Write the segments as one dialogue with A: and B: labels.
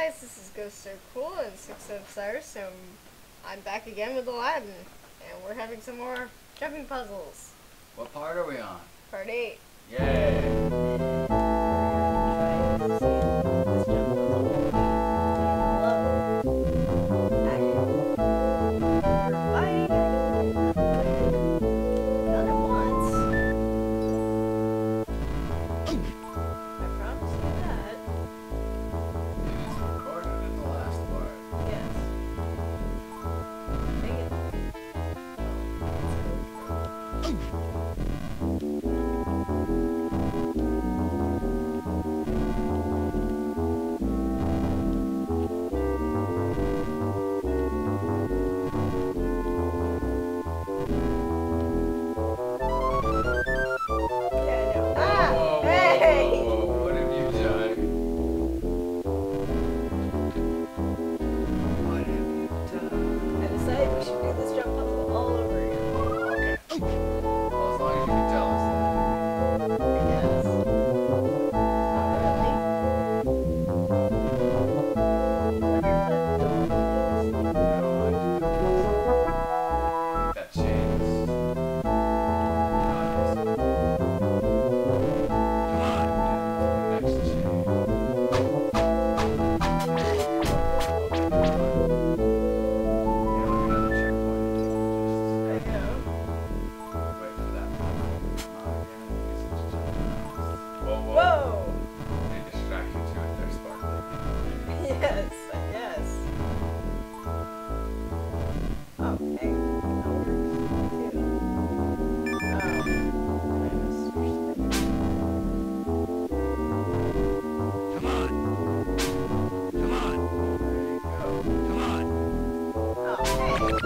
A: guys, this is Ghost So Cool and SixSevSairis, and I'm back again with Aladdin, and we're having some more jumping puzzles.
B: What part are we on?
A: Part 8.
B: Yay!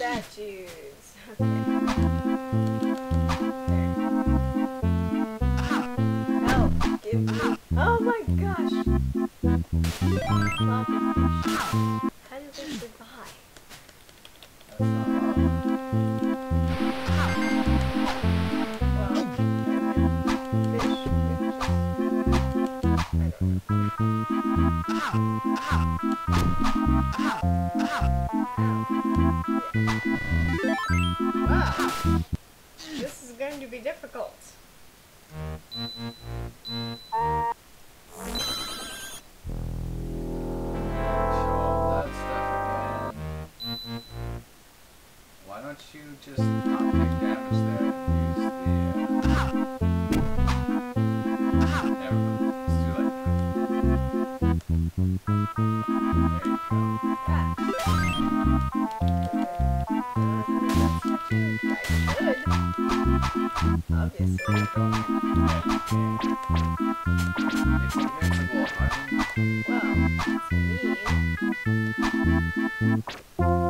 A: statues. Oh my gosh! How did they survive? Wow. This is going to be difficult.
B: Why don't you just not take damage there?
A: Obviously. Well, it's me.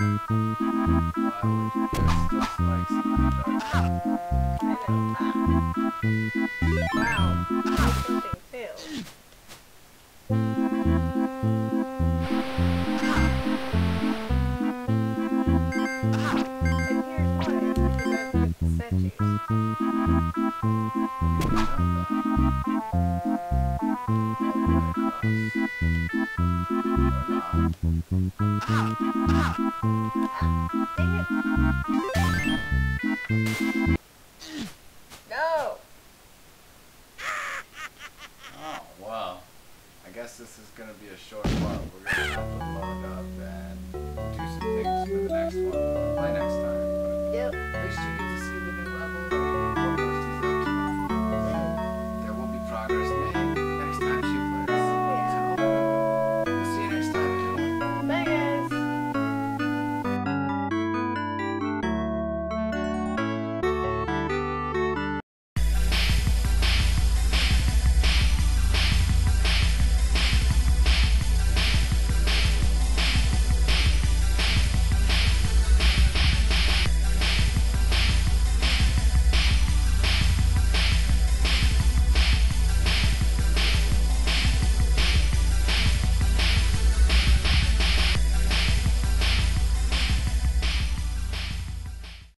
A: Wow. Something failed. No!
B: Oh, well. I guess this is gonna be a short one. We're gonna have to load up and do some things for the next one. By play next time. Yep.